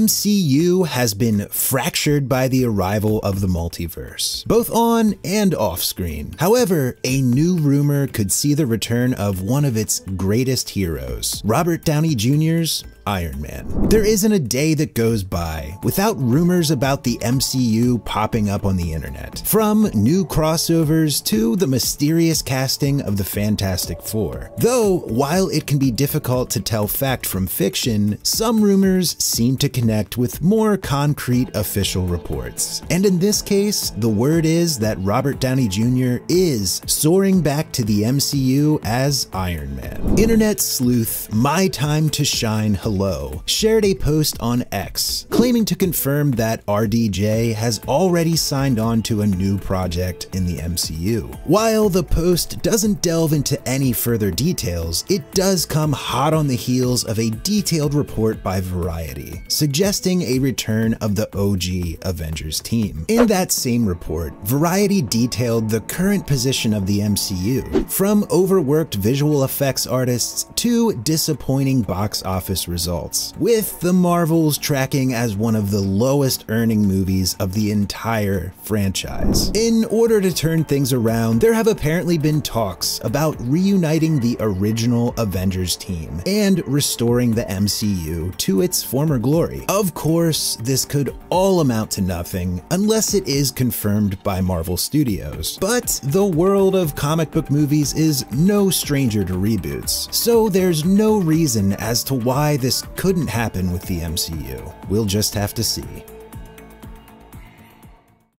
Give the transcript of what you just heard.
MCU has been fractured by the arrival of the multiverse, both on and off screen. However, a new rumor could see the return of one of its greatest heroes, Robert Downey Jr.'s Iron Man. There isn't a day that goes by without rumors about the MCU popping up on the internet. From new crossovers to the mysterious casting of the Fantastic Four. Though, while it can be difficult to tell fact from fiction, some rumors seem to connect with more concrete official reports. And in this case, the word is that Robert Downey Jr. is soaring back to the MCU as Iron Man. Internet sleuth My Time to Shine Hello shared a post on X claiming to confirm that RDJ has already signed on to a new project in the MCU. While the post doesn't delve into any further details, it does come hot on the heels of a detailed report by Variety, suggesting a return of the OG Avengers team. In that same report, Variety detailed the current position of the MCU, from overworked visual effects artists to disappointing box office results, with the Marvels tracking as one of the lowest earning movies of the entire franchise. In order to turn things around, there have apparently been talks about reuniting the original Avengers team and restoring the MCU to its former glory. Of course, this could all amount to nothing unless it is confirmed by Marvel Studios. But the world of comic book movies is no stranger to reboots, so there's no reason as to why this couldn't happen with the MCU. We'll just have to see.